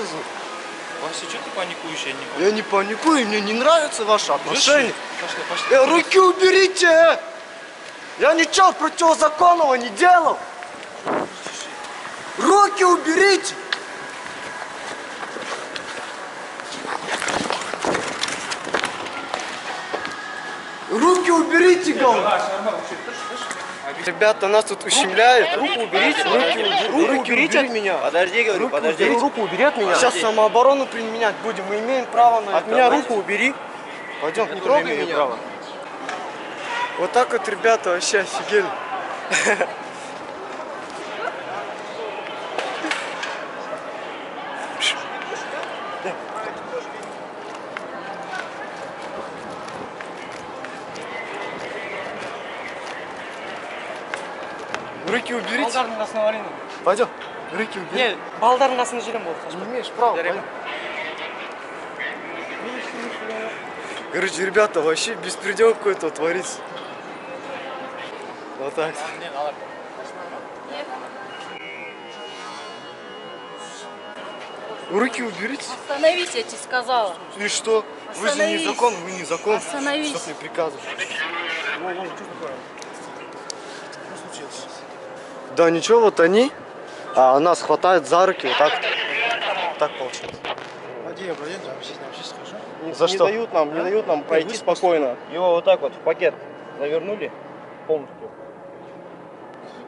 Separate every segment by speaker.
Speaker 1: Вася зовут.
Speaker 2: Вася, что ты паникуешь, я не понял.
Speaker 1: Я не паникую, мне не нравятся ваши отношения.
Speaker 2: Пошли, пошли.
Speaker 1: Э, руки уберите! Я ничего противозаконного не делал. Руки уберите! Руки уберите, говорю. Ребята, нас тут ущемляют. Руку уберите, руки, руки, уберите от меня.
Speaker 3: Подожди, говорю, подожди.
Speaker 1: Руку убери от меня. Сейчас самооборону применять будем. Мы имеем право на
Speaker 3: От меня руку убери.
Speaker 1: Пойдем, не трогай меня.
Speaker 3: право.
Speaker 1: Вот так вот, ребята, вообще офигели. Руки уберите.
Speaker 4: балдардың қасына барайын
Speaker 1: Пойдем. Руки убери.
Speaker 4: не балдардың қасына жүрем болды
Speaker 1: Не имеешь права. пойдем. Короче, ребята, вообще беспредел какой-то творится. Вот так. Руки уберите.
Speaker 5: Остановись, я тебе сказала.
Speaker 1: И что? Вы же не закон, вы не закон.
Speaker 5: Остановись.
Speaker 1: Чтоб мне приказывать. Да ничего, вот они, а нас хватает за руки, вот так. Так получилось.
Speaker 3: Пойдем, пойдем, общись, общись, хорошо?
Speaker 1: Не,
Speaker 3: За
Speaker 1: не
Speaker 3: что?
Speaker 1: дают нам, не дают нам пройти спокойно.
Speaker 3: Его вот так вот в пакет завернули полностью.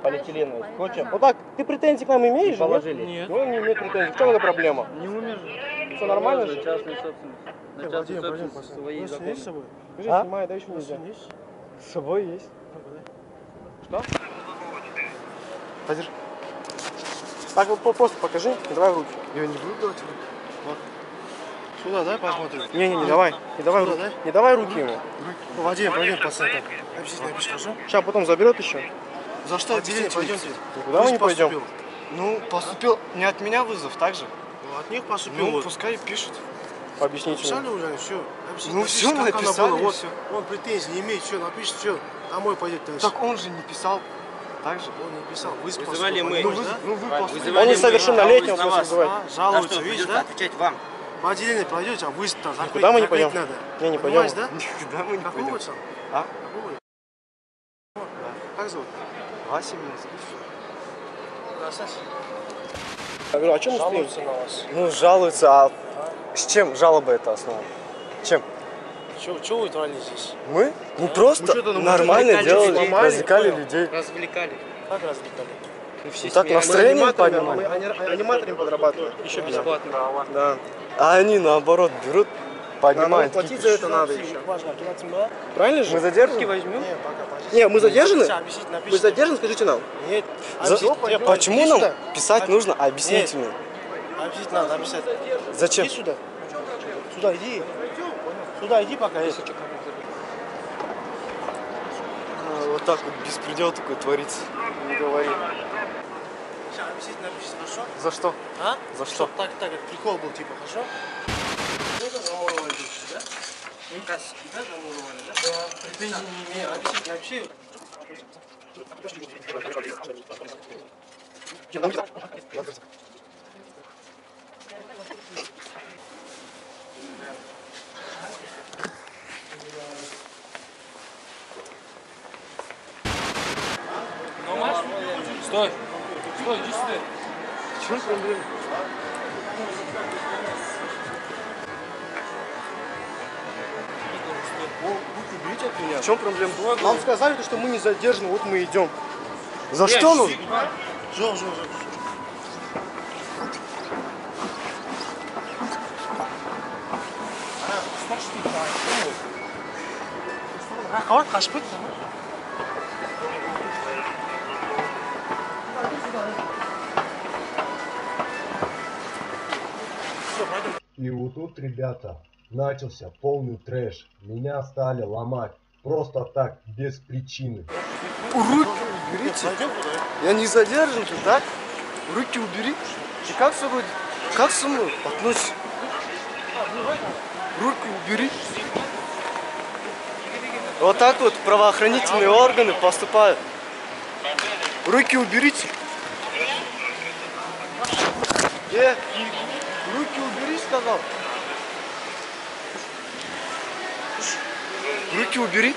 Speaker 3: Полиэтиленовый скотчем.
Speaker 1: Вот так, ты претензий к нам имеешь?
Speaker 3: И положили.
Speaker 1: Нет. Ну, не имеет претензий. В чем эта проблема?
Speaker 4: не умер
Speaker 1: Все нормально же?
Speaker 4: частную собственность на частную собственность свои законы
Speaker 3: с собой?
Speaker 1: Скажи,
Speaker 3: А?
Speaker 1: снимай, да еще нельзя. С собой есть. Что? Подержи. Так вот просто покажи, давай руки. Я не буду давать руки.
Speaker 3: Сюда, дай посмотрим.
Speaker 1: Не-не, не давай, не давай
Speaker 3: Сюда,
Speaker 1: руки. Не давай руки ему.
Speaker 3: Ну, Вадим, пойдем, пацан. так. Общись, напиши, хорошо?
Speaker 1: Сейчас потом заберет еще.
Speaker 3: За что отделение пойдемте?
Speaker 1: Никуда мы не пойдем. Ну, поступил не от меня вызов, так же?
Speaker 3: Ну, от них поступил.
Speaker 1: Ну,
Speaker 3: вот.
Speaker 1: пускай пишет. Пообъясните
Speaker 3: Написали
Speaker 1: мне.
Speaker 3: уже, все.
Speaker 1: Ну, всё написали, и
Speaker 3: Вот,
Speaker 1: всё.
Speaker 3: он претензий не имеет, все, напишет, все. Домой пойдет дальше.
Speaker 1: Так он же не писал. Так же?
Speaker 3: Он не писал, вы
Speaker 2: Вызывали мы.
Speaker 1: Ну,
Speaker 3: понимаешь,
Speaker 1: вы,
Speaker 3: да?
Speaker 1: ну, вы поступили.
Speaker 2: Вызывали
Speaker 1: Он несовершеннолетний, он вас. вызывает.
Speaker 3: А, жалуются, видишь,
Speaker 2: придется
Speaker 3: да?
Speaker 2: отвечать вам.
Speaker 3: В отделение пойдете, а вы там закрыть,
Speaker 1: Никуда мы не пойдем.
Speaker 3: надо.
Speaker 1: Не, не
Speaker 3: Понимаешь,
Speaker 1: пойдем.
Speaker 3: да?
Speaker 1: Никуда мы не
Speaker 3: Какого
Speaker 1: пойдем.
Speaker 3: сам?
Speaker 1: А?
Speaker 3: Какого? Как зовут?
Speaker 1: Вася меня зовут.
Speaker 3: Красавчик.
Speaker 1: Я говорю, а чем?
Speaker 3: Жалуются на вас.
Speaker 1: Ну, жалуются, а с чем жалоба это основана? Чем?
Speaker 3: Чего вы творили здесь?
Speaker 1: Мы? Мы просто
Speaker 3: ну, мы
Speaker 1: нормально
Speaker 3: развлекали
Speaker 1: делали, развлекали
Speaker 3: понял.
Speaker 1: людей.
Speaker 4: развлекали
Speaker 3: Как развлекали?
Speaker 4: мы все
Speaker 1: Ну, так настроение поднимали.
Speaker 3: ани- аниматорами подрабатывают.
Speaker 4: еще бесплатно
Speaker 1: Да. А они наоборот берут,
Speaker 3: Нам
Speaker 1: поднимают.
Speaker 3: платить
Speaker 1: кипиш.
Speaker 3: за это надо еще.
Speaker 1: Правильно же? Мы задержаны?
Speaker 4: возьмем
Speaker 3: Не,
Speaker 1: мы задержаны?
Speaker 3: Напишите.
Speaker 1: задержаны, скажите нам.
Speaker 3: Нет.
Speaker 1: Почему нам
Speaker 3: сюда.
Speaker 1: писать нужно? Объясните мне.
Speaker 3: Объяснить надо, объяснять.
Speaker 1: Зачем?
Speaker 3: Иди сюда. Сюда иди. Сюда иди пока есть.
Speaker 1: А, Вот так вот беспредел такой творится. Не говори.
Speaker 3: Сейчас объяснить напишите, хорошо?
Speaker 1: За что?
Speaker 3: А?
Speaker 1: За что?
Speaker 3: Чтоб так, так, прикол был, типа, хорошо? Это замуровали да? Да, замуровали, да? Да. Претензий не имею. Объяснить вообще.
Speaker 2: Стой. Стой, иди сюда.
Speaker 1: В чем проблема?
Speaker 3: Уберите от меня.
Speaker 1: В чем проблема? Нам сказали, что мы не задержаны, вот мы идем. За что ну?
Speaker 3: Жо, жо, жо. Рахават қашып кетті
Speaker 6: И вот тут, ребята, начался полный трэш. Меня стали ломать. Просто так, без причины.
Speaker 1: Руки уберите. Я не задержан, ты так? Руки убери. Ты как со мной, как со мной относишься? Руки убери. Вот так вот правоохранительные органы поступают. Руки уберите. Э, руки убери, сказал. Руки убери.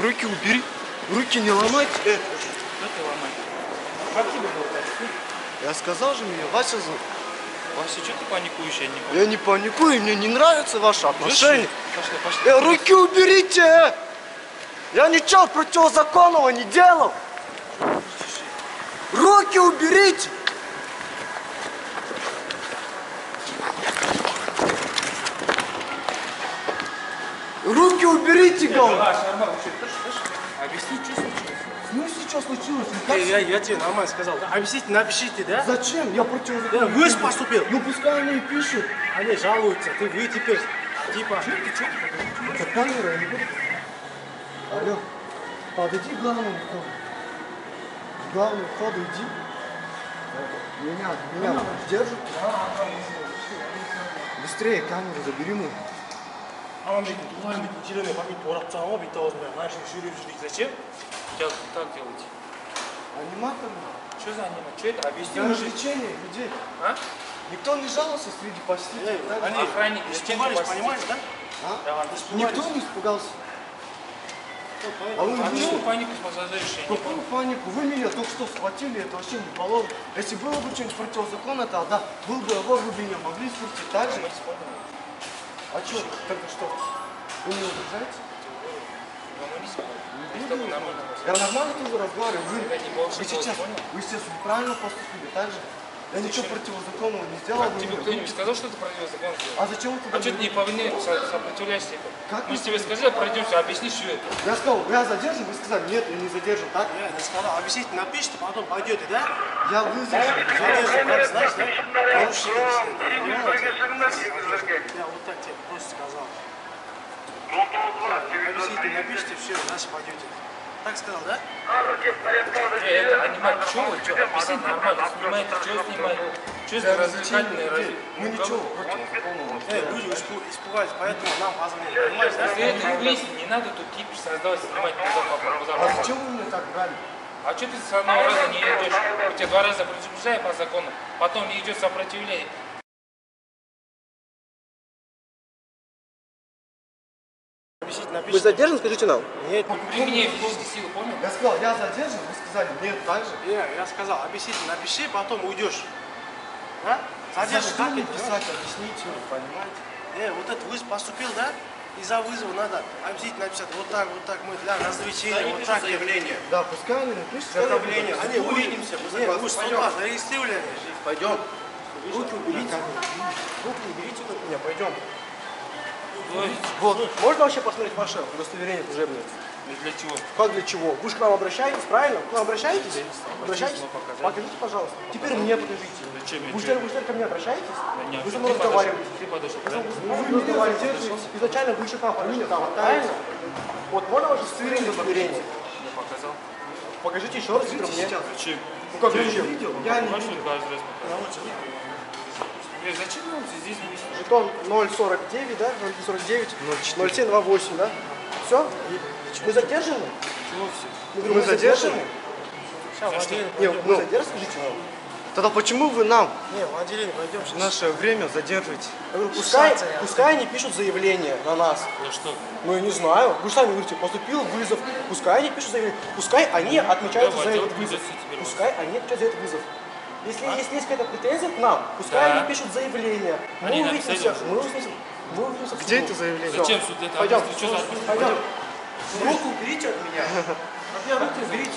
Speaker 1: Руки убери. Руки не ломать. Э,
Speaker 2: Что ты?
Speaker 3: Как тебе было
Speaker 1: я сказал же мне, Вася зовут.
Speaker 2: Вася, что ты паникуешь, я не понял.
Speaker 1: Я не паникую, мне не нравятся ваши отношения.
Speaker 2: Пошли, пошли.
Speaker 1: Э, руки уберите! Я ничего противозаконного не делал. Руки уберите! Руки уберите, говорю.
Speaker 2: А, Шарма, вообще, слышь, слышь, Объясни, что случилось?
Speaker 1: Ну что случилось?
Speaker 3: Я, я, я тебе нормально сказал. Да? Объясните, напишите, да?
Speaker 1: Зачем? Я
Speaker 3: Да,
Speaker 1: противозаконно.
Speaker 3: вы поступил.
Speaker 1: Ну пускай они и пишут.
Speaker 3: Они жалуются, ты вы теперь, типа,
Speaker 1: Это камера, не буду. Алло, подойди к главному входу. К главному входу иди. Меня, меня держит. Быстрее камеру забери мы
Speaker 3: анау дейтін туған дейтін зеленый помидор орап тастаған ғой бүйтіп аузына мына жерде шөйлеп жүр дейді зачем
Speaker 2: Как, как делать?
Speaker 1: Аниматор.
Speaker 2: Что за аниме? Что это? Объясни
Speaker 1: Для
Speaker 2: мне.
Speaker 1: развлечения людей.
Speaker 2: А?
Speaker 1: Никто не жаловался среди посетителей. так?
Speaker 3: они
Speaker 2: Охранники,
Speaker 3: испугались
Speaker 2: стенки
Speaker 3: понимаешь да
Speaker 1: А?
Speaker 3: Да,
Speaker 1: Никто не испугался. А вы
Speaker 2: А
Speaker 1: видели?
Speaker 2: почему панику создаешь? Я не
Speaker 1: Какую панику? Вы меня только что схватили, это вообще не положено. Если было бы что-нибудь противозаконно, тогда был бы его, вы бы меня могли спустить так же. А что, только что? Вы не?
Speaker 2: Только нормально.
Speaker 1: Я нормально тоже разговариваю. Вы, вы сейчас, вы сейчас правильно поступили, так же? Я ничего противозаконного не сделал.
Speaker 2: А тебе
Speaker 1: мне-
Speaker 2: кто-нибудь сказал, что это противозаконно?
Speaker 1: А зачем
Speaker 2: А
Speaker 1: туда
Speaker 2: что ты не повинен сопротивляешься?
Speaker 1: Как
Speaker 2: Мы тебе сказали, пройдемся, объясни, что это.
Speaker 1: Я сказал, я задержан, вы сказали, нет, я не задержан, так?
Speaker 3: я не сказал объясните напишите потом пойдете да
Speaker 1: Я вызвал.
Speaker 3: Задержан, как знаешь да я вот так тебе просто сказал объясните напишите все дальше пойдете так сказал да
Speaker 2: Э, Это аниме, что вы, что? Объясни нормально, снимаете, что снимаете? Что за развлекательное?
Speaker 1: Мы ничего противозаконного не
Speaker 3: Э, люди испу- испугались поэтому нам позвонили понимаешь да
Speaker 2: Если это выяснить, не надо тут кипиш создавать, снимать
Speaker 1: А зачем вы меня так брали?
Speaker 2: А что ты с одного раза не идешь? У тебя два раза предупреждаю по закону, потом не идет сопротивление.
Speaker 1: Вы
Speaker 3: напишите
Speaker 1: задержан, скажите нам.
Speaker 3: нет
Speaker 2: Применяй физические силы, понял?
Speaker 1: Я сказал, я задержан, вы сказали, нет, так же.
Speaker 3: я, я сказал объясните напиши потом уйдешь
Speaker 1: За
Speaker 3: задержан
Speaker 1: что
Speaker 3: как
Speaker 1: мне
Speaker 3: это
Speaker 1: писать, объясните, вы понимаете?
Speaker 3: Э, вот этот вызов поступил, да? Из-за вызова надо обязательно написать вот так, вот так, мы для развлечения, вот так. заявление.
Speaker 1: Да, пускай они напишут.
Speaker 3: Заявление. Они увидимся, Нет, вы же сюда зарегистрировали.
Speaker 1: Пойдем. Руки уберите. Руки уберите от меня, пойдем. Вот, можно вообще посмотреть ваше удостоверение служебное?
Speaker 2: И для чего?
Speaker 1: Как для чего? Вы же к нам обращаетесь, правильно? К нам обращаетесь? Обращаетесь? Покажите, пожалуйста. Теперь мне покажите.
Speaker 2: Зачем я
Speaker 1: Вы же, вы же ко мне обращаетесь?
Speaker 2: Нет,
Speaker 1: Вы со мной разговариваете.
Speaker 2: Ты подошел,
Speaker 1: Вы
Speaker 2: да?
Speaker 1: вы разговариваете. Изначально вы еще там оформили там, правильно? Вот, можно ваше удостоверение? удостоверение?
Speaker 2: Я показал.
Speaker 1: Покажите еще раз теперь мне.
Speaker 2: Зачем?
Speaker 1: Ну как зачем? Я не видел.
Speaker 2: каждый раз показал. Э, Зачем вам здесь выяснить?
Speaker 1: Жетон 049, да? 049, 0728, да? Все? Мы задержаны?
Speaker 2: Чего все?
Speaker 1: Мы, говорим, мы задержаны? Не, мы задержаны, скажите нам. Тогда почему вы нам
Speaker 3: Не, в отделение пойдем сейчас.
Speaker 1: наше время задерживаете? Я говорю, пускай, пускай они пишут заявление на нас.
Speaker 2: За что?
Speaker 1: Ну, я не знаю. Вы же сами говорите, поступил вызов. Пускай они пишут заявление. Пускай они отмечаются за этот вызов. Пускай они отвечают за этот вызов. Если, если есть какая-то претензия к нам, пускай
Speaker 2: Да.
Speaker 1: они пишут заявление. Мы
Speaker 2: Они
Speaker 1: увидимся, мы увидимся, мы увидимся
Speaker 6: Где это заявление?
Speaker 2: Зачем суд это?
Speaker 1: Пойдем,
Speaker 2: что за
Speaker 1: пойдем. Руку уберите от меня. От меня руку уберите.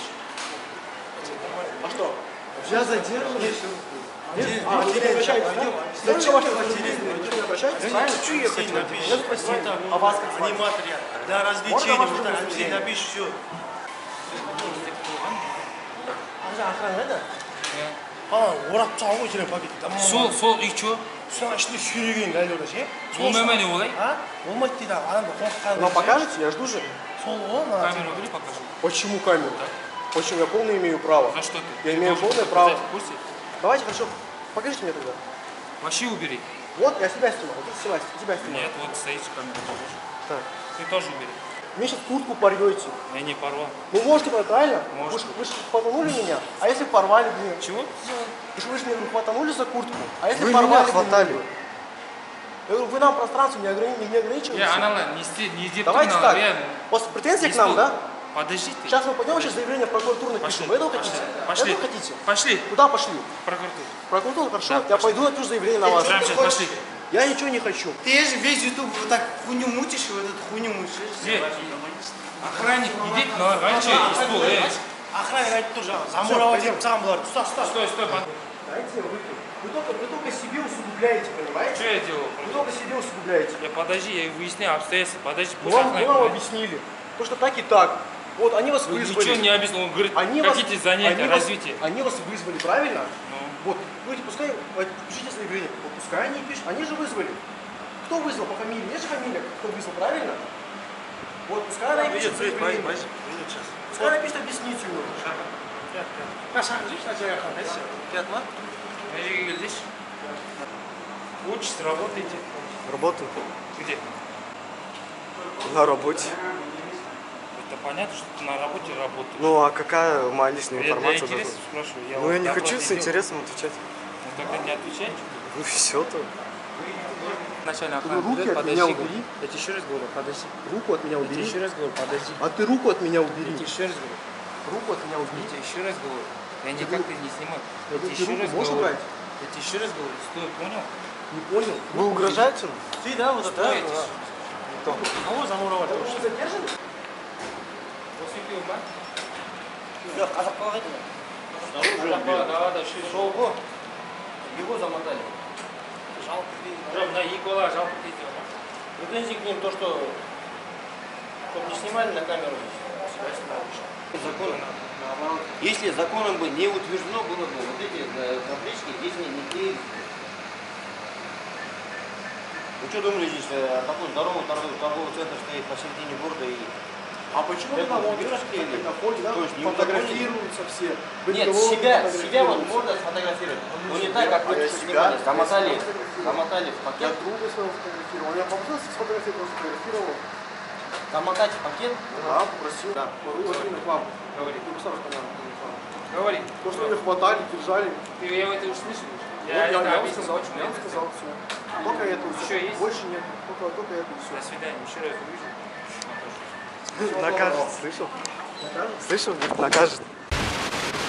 Speaker 1: А что? Я задержан. Нет, а, не обращаетесь, да? Зачем ваше задержание? Вы не обращаетесь, правильно?
Speaker 3: Чё я хочу напишешь?
Speaker 1: Я спросил, а вас как звать?
Speaker 3: Аниматор я. Развлечения,
Speaker 1: ваше
Speaker 3: вот так, обязательно напишешь все.
Speaker 1: Охрана это?
Speaker 3: Falan орап тастаған ғой телефон пакетті
Speaker 2: Сол, сол, и что?
Speaker 3: соның ішінде сүйреген әлде ше
Speaker 2: Болмай ма не олай?
Speaker 3: а болмайды дейді адамды қорқытқан
Speaker 1: Но покажете, я жду же.
Speaker 3: сол ғой мына
Speaker 2: Камеру убери, покажи.
Speaker 1: Почему камеру? Почему? Я полное имею право.
Speaker 2: За что ты?
Speaker 1: Я
Speaker 2: Ты
Speaker 1: имею
Speaker 2: должен
Speaker 1: полное
Speaker 2: показать
Speaker 1: право.
Speaker 2: в курсе?
Speaker 1: Давайте, хорошо. Покажите мне тогда.
Speaker 2: Вообще убери.
Speaker 1: Вот, я себя снимаю. Вот тебя, тебя снимаю.
Speaker 2: Нет, вот стоит камера.
Speaker 1: Так.
Speaker 2: Ты тоже убери.
Speaker 6: мне сейчас куртку порвете.
Speaker 2: Я не порвал.
Speaker 6: Вы можете порвать, правильно?
Speaker 2: Может.
Speaker 6: Вы ж- Вы же потонули меня, а если порвали меня?
Speaker 2: Чего?
Speaker 6: Вы же вы же меня хватанули за куртку, а если
Speaker 1: Вы
Speaker 6: порвали
Speaker 1: меня хватали.
Speaker 6: Я говорю, вы нам пространство не, ограни... не ограничиваете.
Speaker 2: Я аналог не сте- не иди
Speaker 6: Давайте так,
Speaker 2: я-
Speaker 6: вас претензии к
Speaker 2: не
Speaker 6: нам, да?
Speaker 2: Подождите.
Speaker 6: Сейчас мы пойдем, сейчас заявление в прокуратуру напишем.
Speaker 2: Пошли.
Speaker 6: Вы этого
Speaker 2: Пошли.
Speaker 6: хотите?
Speaker 2: Пошли.
Speaker 6: Этого хотите?
Speaker 2: Пошли.
Speaker 6: Куда пошли? В прокуратуру, хорошо?
Speaker 2: Да,
Speaker 6: я
Speaker 2: пошли.
Speaker 6: пойду напишу заявление на вас.
Speaker 2: Прямо сейчас пошли.
Speaker 6: Я ничего не хочу.
Speaker 3: Ты же весь ютуб вот так хуйню мутишь, и вот эту хуйню мутишь.
Speaker 2: Где? Охранник, идите на раньше и стул. Эй,
Speaker 3: Охрана тоже замуровать сам было. Стой, стой.
Speaker 2: Стой, стой, под-
Speaker 6: Дайте выйду. Вы только, вы только себе усугубляете, понимаете?
Speaker 2: Что я делал?
Speaker 6: Вы только себе усугубляете.
Speaker 2: Я подожди, я выясняю обстоятельства. Подожди,
Speaker 6: Мы
Speaker 2: пусть
Speaker 6: вам, мы
Speaker 2: охранник.
Speaker 6: вам объяснили. То, что так и так. Вот они вас
Speaker 2: Вы
Speaker 6: вызвали.
Speaker 2: ничего не объяснил. Он говорит,
Speaker 6: Они вас-
Speaker 2: хотите занятия,
Speaker 6: они вас-
Speaker 2: развитие.
Speaker 6: Они вас вызвали, правильно?
Speaker 2: Ну.
Speaker 6: Вот, говорите, пускай, пишите заявление. Вот пускай они пишут. Они же вызвали. Кто вызвал по фамилии? Есть же фамилия, кто вызвал, правильно? Вот, пускай она пишет заявление. Пускай она пишет объяснительную.
Speaker 2: Здесь. Учитесь, работаете.
Speaker 1: Работаю.
Speaker 2: Где?
Speaker 1: На работе.
Speaker 2: Это понятно, что ты на работе работаешь.
Speaker 1: Ну а какая моя личная
Speaker 2: Я
Speaker 1: информация? должна-
Speaker 2: спрашиваю. Я
Speaker 1: Ну
Speaker 2: вот
Speaker 1: я не хочу с интересом отвечать.
Speaker 2: Ну тогда не отвечай.
Speaker 1: Ну все то.
Speaker 2: Начальник
Speaker 6: Ты
Speaker 2: охраны
Speaker 6: руки от меня
Speaker 2: подожди.
Speaker 6: убери.
Speaker 2: Я тебе еще раз говорю, подожди.
Speaker 6: Руку от меня
Speaker 2: Я тебе
Speaker 6: убери.
Speaker 2: еще раз говорю, подожди.
Speaker 6: А ты руку от меня
Speaker 2: Я
Speaker 6: убери.
Speaker 2: тебе еще раз говорю.
Speaker 6: Руку от меня
Speaker 2: Я
Speaker 6: убери.
Speaker 2: тебе еще раз говорю. Я никак ты не снимаю. Я тебе еще
Speaker 6: руку
Speaker 2: раз
Speaker 6: можешь
Speaker 2: говорю.
Speaker 6: убрать?
Speaker 2: Я тебе еще раз говорю. Стой, понял?
Speaker 6: Не понял.
Speaker 1: Вы угрожаете?
Speaker 6: Ты, да, вот это?
Speaker 2: Стоите.
Speaker 6: Кого замуровать? Вы задержаны?
Speaker 2: Поступил, да?
Speaker 6: Да, а заполнять
Speaker 2: Да, да, да, ши-
Speaker 6: Его? Его замотали.
Speaker 2: Прям на Икола жалко сделал.
Speaker 6: Претензии к ним то, что чтобы не снимали на камеру.
Speaker 7: Закон, если законом бы не утверждено было бы вот эти таблички, здесь не, не клеили. Вы что думали, здесь э, такой здоровый торговый, торговый центр стоит посередине города и...
Speaker 6: А почему
Speaker 7: Это
Speaker 6: на вот
Speaker 7: уберешь клеили?
Speaker 6: на фоне, да,
Speaker 7: То есть не
Speaker 6: фотографируются все?
Speaker 7: Нет, себя, себя вот можно сфотографировать, но не так, как вы
Speaker 6: я
Speaker 7: снимали.
Speaker 6: себя?
Speaker 7: Замотали, замотали в
Speaker 6: Я
Speaker 7: пакет,
Speaker 6: друга своего сфотографировал. Я попросил сфотографировать, сфотографировал.
Speaker 7: замотать в пакет,
Speaker 6: Да, попросил.
Speaker 7: Да.
Speaker 6: Вот именно к вам.
Speaker 2: Говори.
Speaker 6: Ты сам понятно.
Speaker 2: Говори.
Speaker 6: То, что меня хватали, держали.
Speaker 2: Ты, я это уже слышал.
Speaker 6: Вот
Speaker 2: Я
Speaker 6: я, я сказал,
Speaker 2: очень
Speaker 6: я сказал все. Только это
Speaker 2: Еще
Speaker 6: все.
Speaker 2: есть?
Speaker 6: Больше нет. Только, только это все.
Speaker 2: До свидания. Еще раз увижу.
Speaker 1: Накажет, слышал? Слышал, накажет.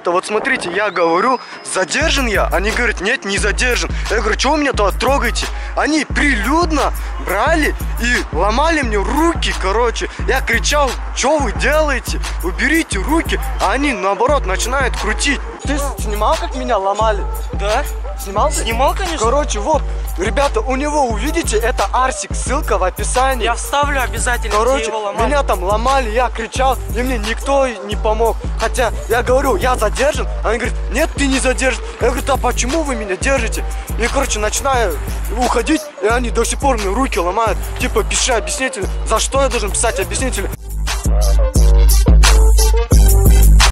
Speaker 1: То вот смотрите, я говорю, задержан я? Они говорят, нет, не задержан. Я говорю, что вы меня-то трогаете? Они прилюдно брали и ломали мне руки, короче. Я кричал, что вы делаете? Уберите руки. А они, наоборот, начинают крутить. Ты снимал, как меня ломали?
Speaker 8: Да?
Speaker 1: Снимал? ты?
Speaker 8: Снимал, конечно.
Speaker 1: Короче, вот, ребята, у него увидите, это Арсик, ссылка в описании.
Speaker 8: Я вставлю обязательно,
Speaker 1: Короче, меня там ломали, я кричал, и мне никто не помог. Хотя я говорю, я задержан, они говорят, нет, ты не задержан. Я говорю, да почему вы меня держите? И, короче, начинаю уходить, и они до сих пор мне руки ломают. Типа, пиши объяснитель. За что я должен писать объяснитель?